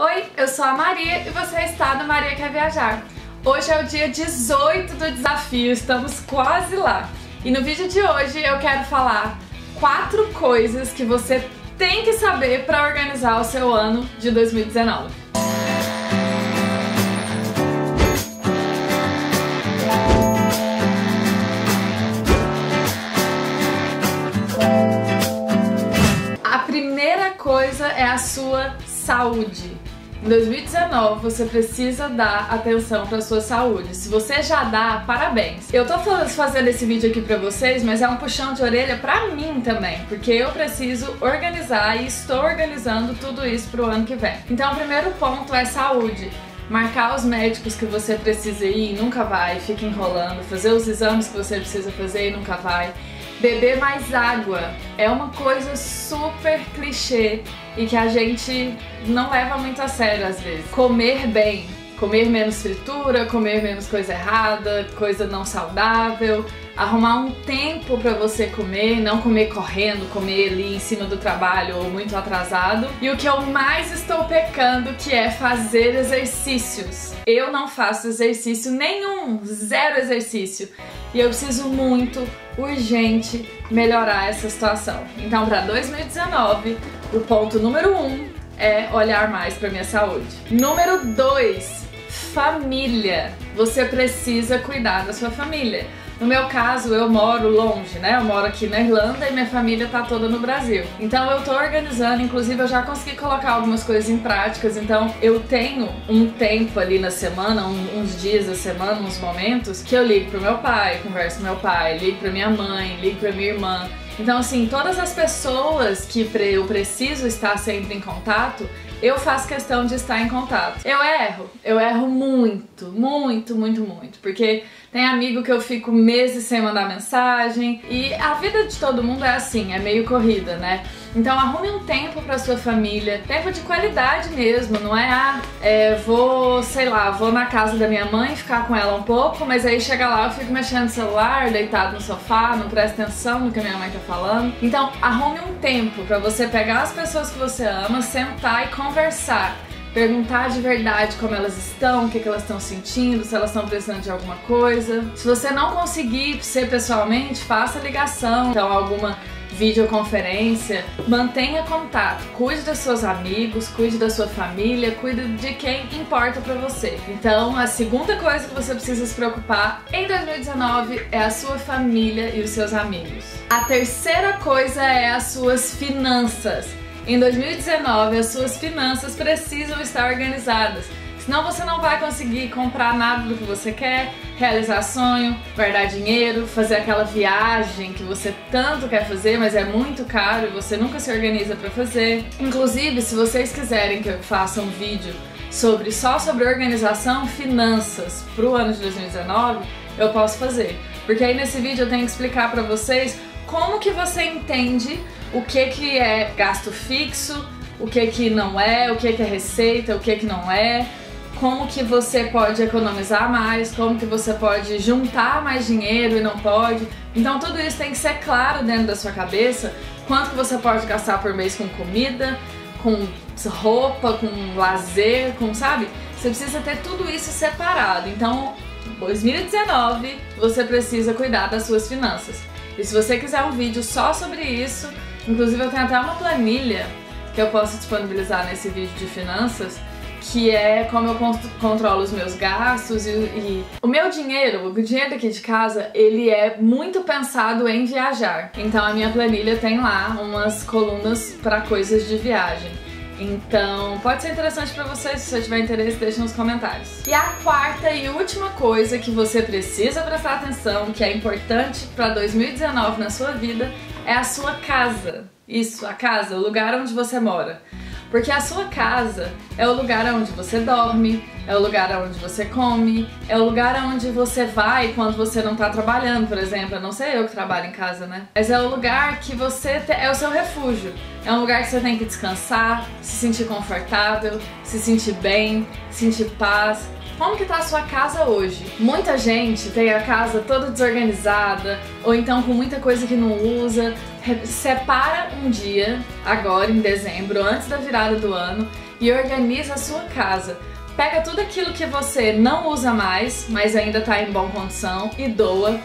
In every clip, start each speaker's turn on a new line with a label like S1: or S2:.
S1: Oi, eu sou a Maria e você está no Maria Quer Viajar. Hoje é o dia 18 do desafio, estamos quase lá. E no vídeo de hoje eu quero falar quatro coisas que você tem que saber para organizar o seu ano de 2019. A primeira coisa é a sua saúde. Em 2019 você precisa dar atenção para sua saúde. Se você já dá, parabéns. Eu tô fazendo esse vídeo aqui para vocês, mas é um puxão de orelha para mim também, porque eu preciso organizar e estou organizando tudo isso pro ano que vem. Então, o primeiro ponto é saúde marcar os médicos que você precisa ir e nunca vai, fica enrolando, fazer os exames que você precisa fazer e nunca vai. Beber mais água é uma coisa super clichê e que a gente não leva muito a sério às vezes. Comer bem, comer menos fritura, comer menos coisa errada, coisa não saudável, arrumar um tempo para você comer, não comer correndo, comer ali em cima do trabalho ou muito atrasado. E o que eu mais estou pecando que é fazer exercícios. Eu não faço exercício nenhum, zero exercício. E eu preciso muito, urgente, melhorar essa situação. Então, para 2019, o ponto número um é olhar mais para minha saúde. Número dois, família. Você precisa cuidar da sua família. No meu caso, eu moro longe, né? Eu moro aqui na Irlanda e minha família tá toda no Brasil. Então eu tô organizando, inclusive eu já consegui colocar algumas coisas em práticas, então eu tenho um tempo ali na semana, um, uns dias da semana, uns momentos, que eu ligo pro meu pai, converso com meu pai, ligo pra minha mãe, ligo pra minha irmã. Então, assim, todas as pessoas que eu preciso estar sempre em contato, eu faço questão de estar em contato. Eu erro, eu erro muito, muito, muito, muito, porque tem amigo que eu fico meses sem mandar mensagem e a vida de todo mundo é assim, é meio corrida, né? Então arrume um tempo para sua família, tempo de qualidade mesmo, não é ah, é, vou, sei lá, vou na casa da minha mãe ficar com ela um pouco, mas aí chega lá eu fico mexendo no celular, deitado no sofá, não presta atenção no que a minha mãe tá falando. Então arrume um tempo para você pegar as pessoas que você ama, sentar e conversar perguntar de verdade como elas estão, o que, que elas estão sentindo, se elas estão precisando de alguma coisa. Se você não conseguir ser pessoalmente, faça ligação, então alguma videoconferência, mantenha contato, cuide dos seus amigos, cuide da sua família, cuide de quem importa para você. Então, a segunda coisa que você precisa se preocupar em 2019 é a sua família e os seus amigos. A terceira coisa é as suas finanças. Em 2019, as suas finanças precisam estar organizadas, senão você não vai conseguir comprar nada do que você quer, realizar sonho, guardar dinheiro, fazer aquela viagem que você tanto quer fazer, mas é muito caro e você nunca se organiza para fazer. Inclusive, se vocês quiserem que eu faça um vídeo sobre só sobre organização, finanças para o ano de 2019, eu posso fazer. Porque aí nesse vídeo eu tenho que explicar para vocês como que você entende o que que é gasto fixo, o que que não é, o que que é receita, o que que não é, como que você pode economizar mais, como que você pode juntar mais dinheiro e não pode. Então tudo isso tem que ser claro dentro da sua cabeça, quanto que você pode gastar por mês com comida, com roupa, com lazer, com, sabe? Você precisa ter tudo isso separado. Então, 2019, você precisa cuidar das suas finanças. E se você quiser um vídeo só sobre isso, inclusive eu tenho até uma planilha que eu posso disponibilizar nesse vídeo de finanças, que é como eu controlo os meus gastos e, e, o meu dinheiro, o dinheiro daqui de casa, ele é muito pensado em viajar. Então a minha planilha tem lá umas colunas para coisas de viagem. Então, pode ser interessante para você, se você tiver interesse, deixa nos comentários. E a quarta e última coisa que você precisa prestar atenção, que é importante para 2019 na sua vida, é a sua casa. Isso, a casa, o lugar onde você mora. Porque a sua casa é o lugar onde você dorme, é o lugar onde você come, é o lugar onde você vai quando você não tá trabalhando, por exemplo. Não sei eu que trabalho em casa, né? Mas é o lugar que você te... é o seu refúgio. É um lugar que você tem que descansar, se sentir confortável, se sentir bem, sentir paz. Como que tá a sua casa hoje? Muita gente tem a casa toda desorganizada, ou então com muita coisa que não usa. Separa um dia, agora em dezembro, antes da virada do ano, e organiza a sua casa. Pega tudo aquilo que você não usa mais, mas ainda está em boa condição e doa.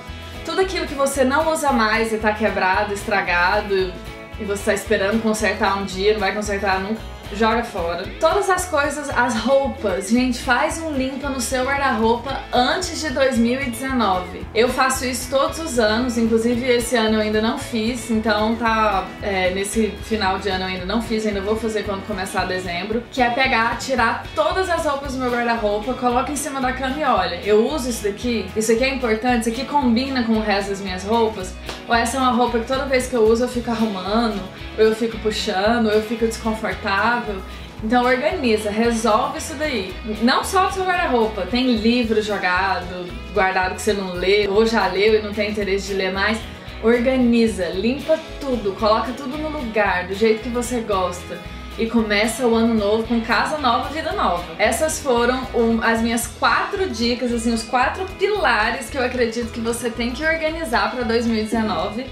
S1: Tudo aquilo que você não usa mais e está quebrado, estragado e você está esperando consertar um dia, não vai consertar nunca, joga fora. Todas as coisas, as roupas, gente, faz um limpa no seu guarda-roupa antes de 2019. Eu faço isso todos os anos, inclusive esse ano eu ainda não fiz, então tá é, nesse final de ano eu ainda não fiz, ainda vou fazer quando começar dezembro, que é pegar, tirar todas as roupas do meu guarda-roupa, coloca em cima da cama e olha, eu uso isso daqui, isso aqui é importante, isso aqui combina com o resto das minhas roupas, ou essa é uma roupa que toda vez que eu uso eu fico arrumando, ou eu fico puxando, ou eu fico desconfortável. Então organiza, resolve isso daí. Não só o seu guarda-roupa, tem livro jogado, guardado que você não lê, ou já leu e não tem interesse de ler mais. Organiza, limpa tudo, coloca tudo no lugar, do jeito que você gosta. E começa o ano novo com casa nova, vida nova. Essas foram um, as minhas quatro dicas, assim, os quatro pilares que eu acredito que você tem que organizar para 2019.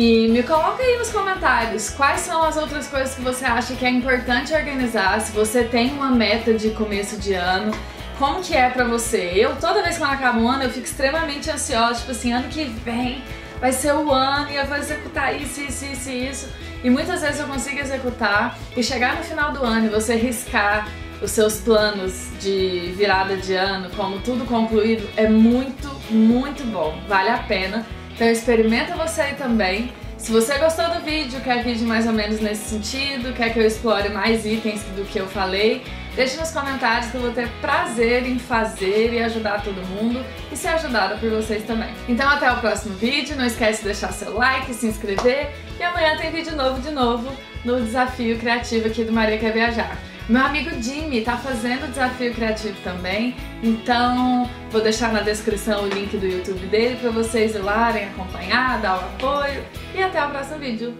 S1: E me coloca aí nos comentários quais são as outras coisas que você acha que é importante organizar, se você tem uma meta de começo de ano, como que é pra você? Eu, toda vez que acaba um ano, eu fico extremamente ansiosa, tipo assim, ano que vem vai ser o ano e eu vou executar isso, isso, isso isso. E muitas vezes eu consigo executar e chegar no final do ano e você riscar os seus planos de virada de ano como tudo concluído é muito, muito bom. Vale a pena. Então experimenta você aí também. Se você gostou do vídeo, quer vídeo mais ou menos nesse sentido, quer que eu explore mais itens do que eu falei, deixe nos comentários que eu vou ter prazer em fazer e ajudar todo mundo e ser ajudada por vocês também. Então até o próximo vídeo, não esquece de deixar seu like, se inscrever e amanhã tem vídeo novo de novo no Desafio Criativo aqui do Maria Quer Viajar. Meu amigo Jimmy tá fazendo desafio criativo também, então vou deixar na descrição o link do YouTube dele para vocês ir lá acompanhar, dar o apoio e até o próximo vídeo.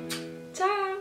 S1: Tchau!